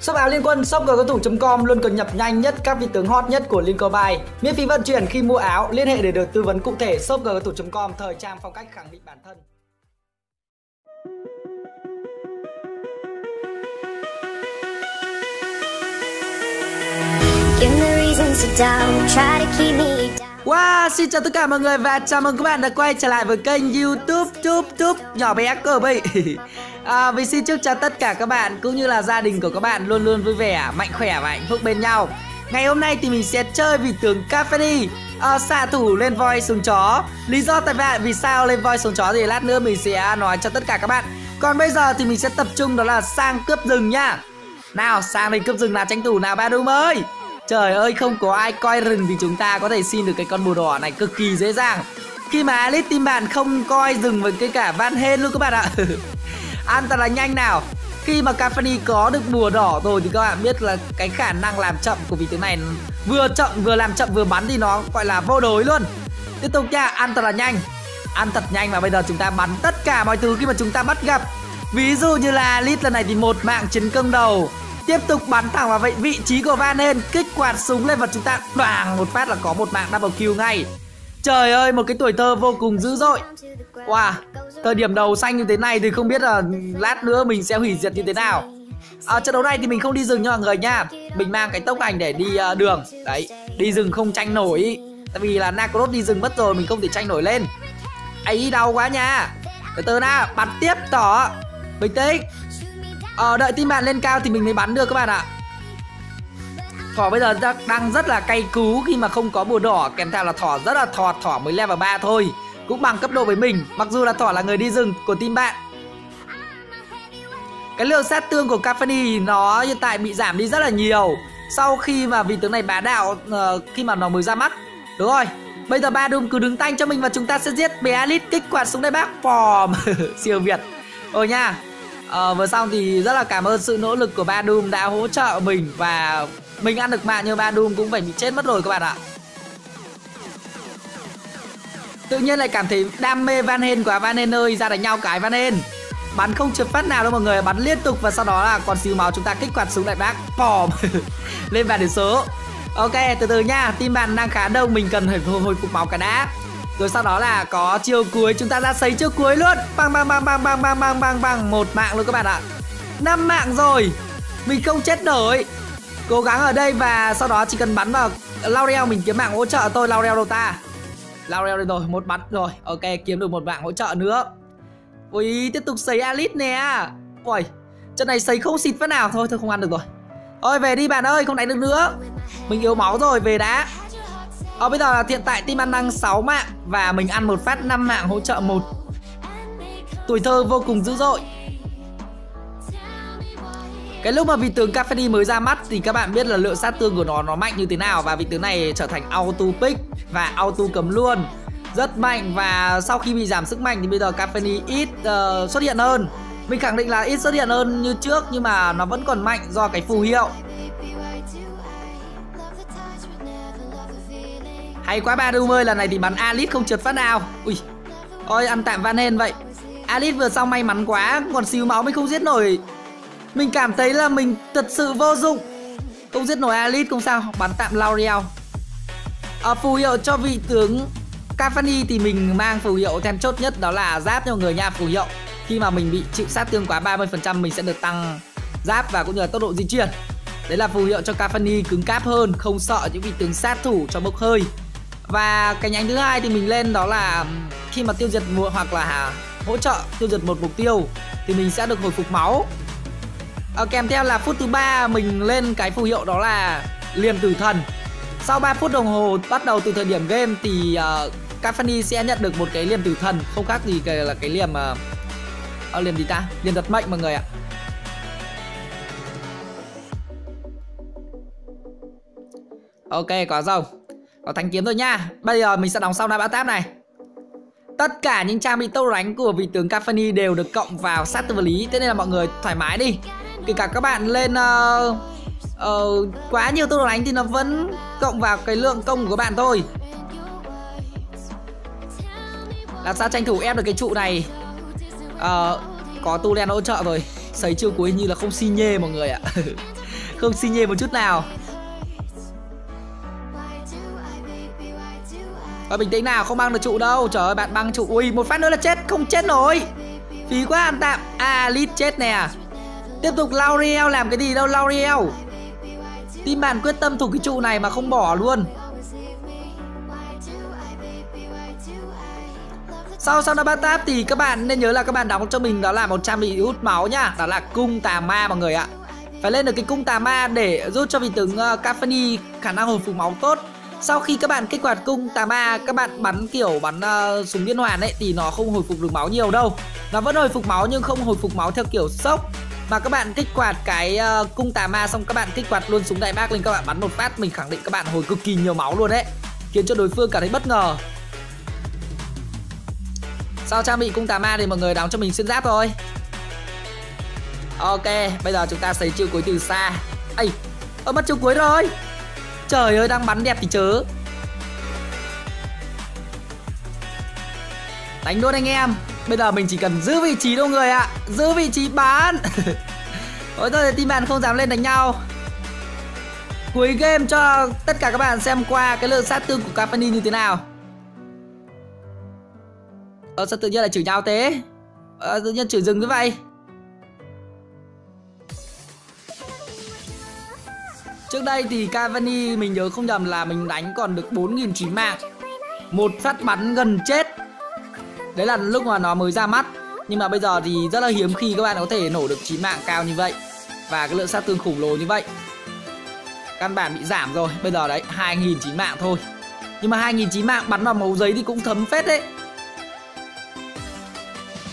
Shop áo Liên Quân, shop cầu thủ.com luôn cập nhật nhanh nhất các vị tướng hot nhất của Liên Bay. Miễn phí vận chuyển khi mua áo, liên hệ để được tư vấn cụ thể. Shop cầu thủ.com thời trang phong cách khẳng định bản thân. Wow, xin chào tất cả mọi người và chào mừng các bạn đã quay trở lại với kênh youtube Tube Tube nhỏ bé cơ bị à, Vì xin chúc cho tất cả các bạn cũng như là gia đình của các bạn luôn luôn vui vẻ, mạnh khỏe và hạnh phúc bên nhau. Ngày hôm nay thì mình sẽ chơi vị tướng Cafeni à, xạ thủ lên voi xuống chó. Lý do tại bạn vì sao lên voi xuống chó thì lát nữa mình sẽ nói cho tất cả các bạn. Còn bây giờ thì mình sẽ tập trung đó là sang cướp rừng nha. Nào sang đây cướp rừng là tranh thủ nào ba đúng ơi Trời ơi không có ai coi rừng thì chúng ta có thể xin được cái con bồ đỏ này cực kỳ dễ dàng. Khi mà Alice team bạn không coi rừng với cái cả Van Hên luôn các bạn ạ. Ăn thật là nhanh nào. Khi mà Cafani có được bùa đỏ rồi thì các bạn biết là cái khả năng làm chậm của vị tướng này Vừa chậm vừa làm chậm vừa bắn thì nó gọi là vô đối luôn. Tiếp tục nha, ăn thật là nhanh. Ăn thật nhanh và bây giờ chúng ta bắn tất cả mọi thứ khi mà chúng ta bắt gặp. Ví dụ như là Alice lần này thì một mạng chiến công đầu. Tiếp tục bắn thẳng vào vị trí của Van Halen Kích quạt súng lên và chúng ta đoàn một phát là có một mạng double kill ngay. Trời ơi một cái tuổi thơ vô cùng dữ dội. Wow Thời điểm đầu xanh như thế này thì không biết là lát nữa mình sẽ hủy diệt như thế nào. À, Trận đấu này thì mình không đi rừng nha mọi người nha. Mình mang cái tốc hành để đi uh, đường. Đấy Đi rừng không tranh nổi. Tại vì là Nacros đi rừng mất rồi mình không thể tranh nổi lên. Ấy đau quá nha. Từ từ nào bắn tiếp tỏ. Bình tĩnh. Ờ đợi team bạn lên cao thì mình mới bắn được các bạn ạ. Thỏ bây giờ đang rất là cay cú khi mà không có bùa đỏ. Kèm theo là thỏ rất là thọt Thỏ mới level 3 thôi. Cũng bằng cấp độ với mình Mặc dù là thỏ là người đi rừng của team bạn. Cái lượng sát thương của Cafani nó hiện tại bị giảm đi rất là nhiều. Sau khi mà vị tướng này bá đạo uh, khi mà nó mới ra mắt. Đúng rồi. Bây giờ ba đùm cứ đứng tanh cho mình và chúng ta sẽ giết bé Alice kích quạt xuống đây bác. Phòm Siêu Việt. Rồi nha à, vừa xong thì rất là cảm ơn sự nỗ lực của Ba Doom đã hỗ trợ mình và mình ăn được mạng như Ba Doom cũng phải bị chết mất rồi các bạn ạ. Tự nhiên lại cảm thấy đam mê Van Hên quá Van Hên ơi ra đánh nhau cái Van Hên Bắn không trượt phát nào đâu mọi người, bắn liên tục và sau đó là còn xíu máu chúng ta kích hoạt súng lại bác. Bòm. Lên bàn điểm số. Ok, từ từ nha, team bạn đang khá đông, mình cần phải hồi phục máu cả đã. Rồi sau đó là có chiêu cuối, chúng ta ra sấy chiêu cuối luôn. Bang bang bang bang bang bang bang bang bang. Một mạng luôn các bạn ạ. Năm mạng rồi. Mình không chết nổi. Cố gắng ở đây và sau đó chỉ cần bắn vào Laurel mình kiếm mạng hỗ trợ tôi Laurel đâu ta? Laurel đây rồi, một bắn rồi. Ok, kiếm được một mạng hỗ trợ nữa. Ui, tiếp tục sấy Alice nè. Ui trận này sấy không xịt phát nào. Thôi thôi, không ăn được rồi. Ôi về đi bạn ơi, không đánh được nữa. Mình yếu máu rồi, về đã. Ờ bây giờ là hiện tại team ăn năng 6 mạng Và mình ăn một phát 5 mạng hỗ trợ một. Tuổi thơ vô cùng dữ dội. Cái lúc mà vị tướng Cafedi mới ra mắt thì các bạn biết là lượng sát thương của nó nó mạnh như thế nào và vị tướng này trở thành auto pick và auto cấm luôn. Rất mạnh và sau khi bị giảm sức mạnh thì bây giờ Cafedi ít uh, xuất hiện hơn. Mình khẳng định là ít xuất hiện hơn như trước nhưng mà nó vẫn còn mạnh do cái phù hiệu. Hay quá ba ơi lần này thì bắn Alice không trượt phát nào. Ui Ôi ăn tạm Van Hên vậy. Alice vừa xong may mắn quá Còn xíu máu mình không giết nổi. Mình cảm thấy là mình thật sự vô dụng. Không giết nổi Alice không sao Bắn tạm L'Oreal. À, Phù hiệu cho vị tướng Cavani thì mình mang phù hiệu then chốt nhất đó là giáp cho người nha phù hiệu. Khi mà mình bị chịu sát thương quá 30% mình sẽ được tăng giáp và cũng như là tốc độ di chuyển. Đấy là phù hiệu cho Cavani cứng cáp hơn Không sợ những vị tướng sát thủ cho bốc hơi và cái nhánh thứ hai thì mình lên đó là khi mà tiêu diệt một hoặc là hỗ trợ tiêu diệt một mục tiêu thì mình sẽ được hồi phục máu. À, kèm theo là phút thứ ba mình lên cái phù hiệu đó là liềm tử thần. Sau 3 phút đồng hồ bắt đầu từ thời điểm game thì ờ, uh, Cafani sẽ nhận được một cái liềm tử thần không khác gì cái là cái liềm uh, uh, liềm gì ta? Liềm giật mệnh mọi người ạ. Ok có rồng có thanh kiếm rồi nha. Bây giờ mình sẽ đóng sau bão táp này. Tất cả những trang bị tâu đánh của vị tướng Cafani đều được cộng vào sát tư vật lý. Thế nên là mọi người thoải mái đi. Kể cả các bạn lên uh, uh, quá nhiều tâu đánh thì nó vẫn cộng vào cái lượng công của các bạn thôi. Làm sao tranh thủ ép được cái trụ này? Uh, Có tu len hỗ trợ rồi. Sấy chiêu cuối như là không xi nhê mọi người ạ. Không xi nhê một chút nào. Thôi bình tĩnh nào không băng được trụ đâu. Trời ơi bạn băng trụ. Ui một phát nữa là chết Không chết nổi. Phí quá ăn tạm. À lít chết nè. Tiếp tục Lauriel làm cái gì đâu Lauriel Team bạn quyết tâm thủ cái trụ này mà không bỏ luôn. Sau sau ba bắt táp thì các bạn nên nhớ là các bạn đóng cho mình đó là một trang bị hút máu nhá Đó là cung tà ma mọi người ạ. Phải lên được cái cung tà ma để giúp cho vị tướng ờ, uh, Caffany khả năng hồi phục máu tốt sau khi các bạn kích hoạt cung tà ma các bạn bắn kiểu bắn uh, súng liên hoàn ấy thì nó không hồi phục được máu nhiều đâu. Nó vẫn hồi phục máu nhưng không hồi phục máu theo kiểu sốc. Mà các bạn kích hoạt cái uh, cung tà ma xong các bạn kích hoạt luôn súng đại bác lên các bạn bắn một phát mình khẳng định các bạn hồi cực kỳ nhiều máu luôn đấy khiến cho đối phương cảm thấy bất ngờ. Sau trang bị cung tà ma thì mọi người đóng cho mình xuyên giáp thôi. Ok bây giờ chúng ta xây chiêu cuối từ xa. Ây ơ mất chiêu cuối rồi. Trời ơi, đang bắn đẹp thì chớ. Đánh luôn anh em. Bây giờ mình chỉ cần giữ vị trí đâu người ạ. À. Giữ vị trí bán. Ôi thôi team bạn không dám lên đánh nhau. Cuối game cho tất cả các bạn xem qua cái lượng sát thương của Cavani như thế nào. Ờ sao tự nhiên là chửi nhau thế? Ờ tự nhiên chửi dừng như vậy? Trước đây thì Cavani mình nhớ không nhầm là mình đánh còn được 4.000 chín mạng. Một phát bắn gần chết. Đấy là lúc mà nó mới ra mắt. Nhưng mà bây giờ thì rất là hiếm khi các bạn có thể nổ được chín mạng cao như vậy. Và cái lượng sát thương khủng lồ như vậy. Căn bản bị giảm rồi. Bây giờ đấy 2.000 chín mạng thôi. Nhưng mà 2.000 chín mạng bắn vào màu giấy thì cũng thấm phết đấy.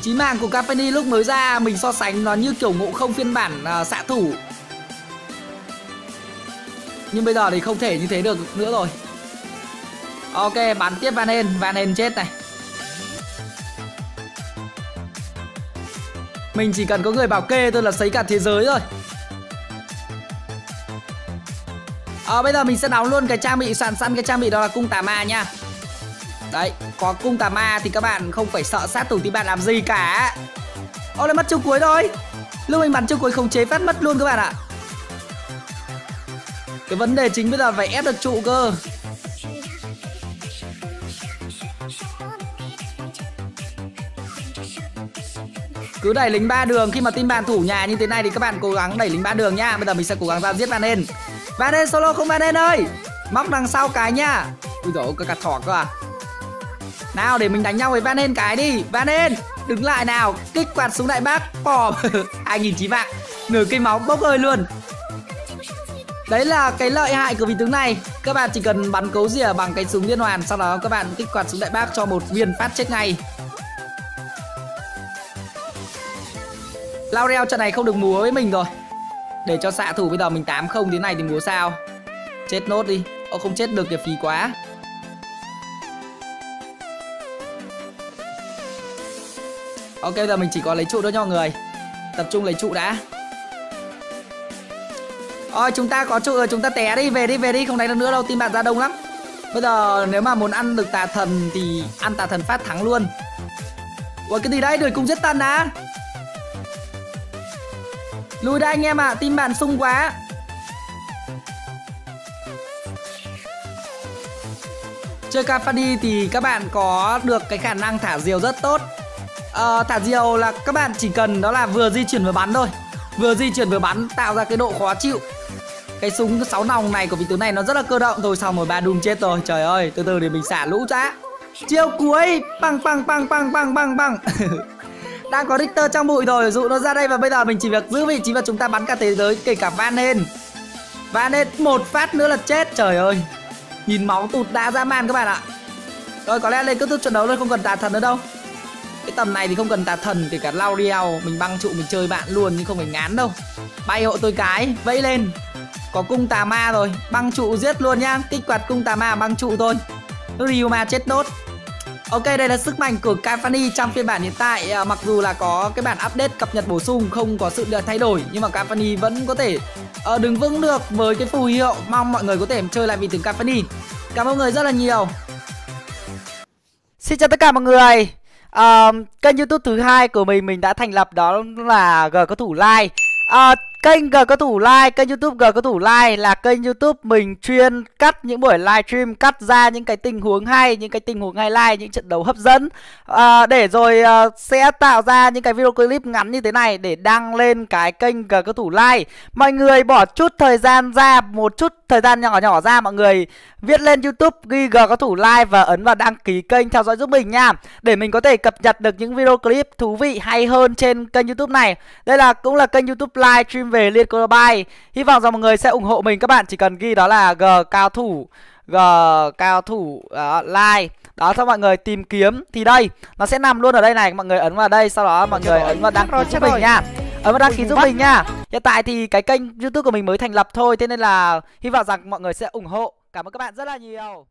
Chín mạng của Cavani lúc mới ra mình so sánh nó như kiểu ngộ không phiên bản uh, xạ thủ nhưng bây giờ thì không thể như thế được nữa rồi. Ok bắn tiếp Van Halen Van Halen chết này. Mình chỉ cần có người bảo kê tôi là sấy cả thế giới rồi. À, Bây giờ mình sẽ đóng luôn cái trang bị soạn sẵn cái trang bị đó là cung tà ma nha. Đấy có cung tà ma thì các bạn không phải sợ sát thủ tí bạn làm gì cả. Ô lại mất chiêu cuối rồi. Lúc mình bắn chiêu cuối không chế phát mất luôn các bạn ạ cái vấn đề chính bây giờ phải ép được trụ cơ. Cứ đẩy lính ba đường, khi mà team bạn thủ nhà như thế này thì các bạn cố gắng đẩy lính ba đường nhá bây giờ mình sẽ cố gắng ra giết bạn lên bạn lên solo không bạn lên ơi! Móc đằng sau cái nhá ui dồi có cả thỏ cơ à? Nào, để mình đánh nhau với van lên cái đi. Van lên đứng lại nào. Kích quạt xuống đại bác. Bỏ hai nghìn chín vạn. Nửa cây máu bốc hơi luôn. Đấy là cái lợi hại của vị tướng này. Các bạn chỉ cần bắn cấu rỉa bằng cái súng liên hoàn, Sau đó các bạn kích hoạt súng đại bác cho một viên phát chết ngay. Lao reo trận này không được múa với mình rồi. Để cho xạ thủ bây giờ mình 8 không thế này thì múa sao? Chết nốt đi. Ô, không chết được thì phí quá. Ok giờ mình chỉ có lấy trụ thôi nha mọi người. Tập trung lấy trụ đã. Ôi chúng ta có trụ rồi chúng ta té đi Về đi về đi không đánh được nữa đâu Team bạn ra đông lắm. Bây giờ nếu mà muốn ăn được tà thần Thì ăn tà thần phát thắng luôn. Ủa cái gì đấy? Đuổi cùng rất tân á? Lùi đây anh em ạ à, Team bạn sung quá. Chơi Cafadi thì các bạn có được cái khả năng thả diều rất tốt. À, Thả diều là các bạn chỉ cần đó là vừa di chuyển vừa bắn thôi. Vừa di chuyển vừa bắn tạo ra cái độ khó chịu cái súng sáu nòng này của vị tướng này nó rất là cơ động. Thôi xong rồi, ba đùm chết rồi. Trời ơi, từ từ để mình xả lũ đã. Chiêu cuối. Băng băng băng băng băng băng băng. Đang có Richter trong bụi rồi. Dụ nó ra đây và bây giờ mình chỉ việc giữ vị trí và chúng ta bắn cả thế giới, kể cả Van lên Van lên một phát nữa là chết. Trời ơi. Nhìn máu tụt đã ra man các bạn ạ. Rồi có lẽ lên kết thúc trận đấu thôi, không cần tàn thần nữa đâu cái tầm này thì không cần tà thần kể cả Lauriel mình băng trụ mình chơi bạn luôn nhưng không phải ngán đâu. Bay hộ tôi cái vẫy lên. Có cung tà ma rồi Băng trụ giết luôn nhá. Kích hoạt cung tà ma băng trụ thôi. Ryuma chết nốt. Ok đây là sức mạnh của Cavani trong phiên bản hiện tại. À, Mặc dù là có cái bản update cập nhật bổ sung Không có sự thay đổi Nhưng mà Cavani vẫn có thể à, đứng vững được với cái phù hiệu. Mong mọi người có thể chơi lại vị tướng Cavani Cảm ơn mọi người rất là nhiều. Xin chào tất cả mọi người uh, Kênh youtube thứ hai của mình mình đã thành lập đó là G có thủ like. Uh, Kênh G có thủ like, kênh YouTube G có thủ like là kênh YouTube mình chuyên cắt những buổi livestream cắt ra những cái tình huống hay, những cái tình huống highlight, những trận đấu hấp dẫn à, để rồi à, sẽ tạo ra những cái video clip ngắn như thế này để đăng lên cái kênh G có thủ like. Mọi người bỏ chút thời gian ra, một chút thời gian nhỏ nhỏ ra mọi người viết lên YouTube ghi G có thủ like và ấn vào đăng ký kênh theo dõi giúp mình nha để mình có thể cập nhật được những video clip thú vị hay hơn trên kênh YouTube này. Đây là cũng là kênh YouTube livestream về Liên Colobai Hy vọng rằng mọi người sẽ ủng hộ mình Các bạn. Chỉ cần ghi đó là G cao thủ G cao thủ uh, like đó cho mọi người tìm kiếm. Thì đây nó sẽ nằm luôn ở đây này. Mọi người ấn vào đây sau đó mọi người ấn vào đăng ký giúp mình nha. Ấn vào đăng ký giúp mình nha. hiện tại thì cái kênh youtube của mình mới thành lập thôi thế nên là hy vọng rằng mọi người sẽ ủng hộ. Cảm ơn các bạn rất là nhiều